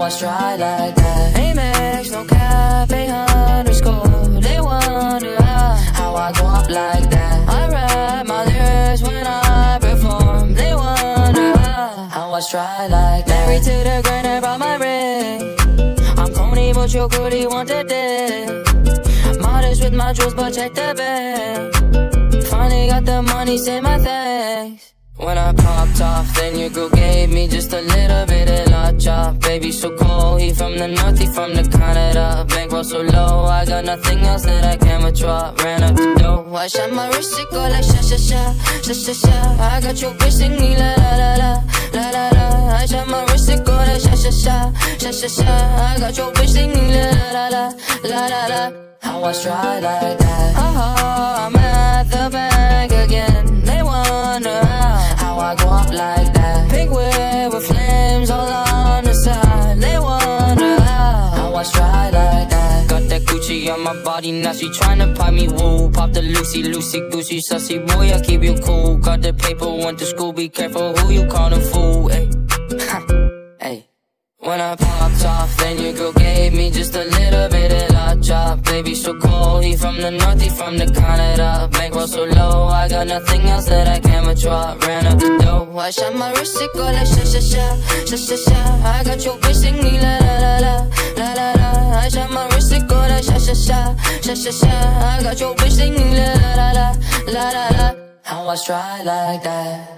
I stride like that? Amex, no cap, 800 underscore. They wonder how, how I go up like that. I rap my lyrics when I perform. They wonder how, how I stride like that. Married to the grind, I brought my ring. I'm corny, but your goodie want the dick. Modest with my jewels, but check the bag. Finally got the money, say my thanks. When I popped off, then your girl gave me just a little bit of la chop. Baby, so cold, he from the north, he from the Canada. Bankroll so low, I got nothing else that I can withdraw. Ran up the dough, I shot my wrist, it go like sha sha sha, sha sha sha. I got your bitch singing la la la la, la la la. I shot my wrist, it go like sha sha sha, sha sha sha. I got your bitch singing la la la la, la la la. How I stride like that? Oh, I'm at the bank I go up like that. Pink whip with flames all on the side. They wonder how, how I stride like that. Got that Gucci on my body, now she tryna pop me woo. Pop the Lucy, Lucy, Goosey, sussy boy, I keep you cool. Got the paper, went to school, be careful who you call a fool. Ayy, ayy. When I popped off, then your girl gave me just a little bit of la chop. Baby, so cold, he from the north, he from the Canada. Bankroll so got nothing else that I can withdraw. Ran up the dough, I shot my wrist, it go like sha sha sha, sha sha sha. I got your bitch singing la la la la, la la la. I shot my wrist, it go like sha sha sha, sha sha sha. I got your bitch singing la la la la, la la la. How I stride like that?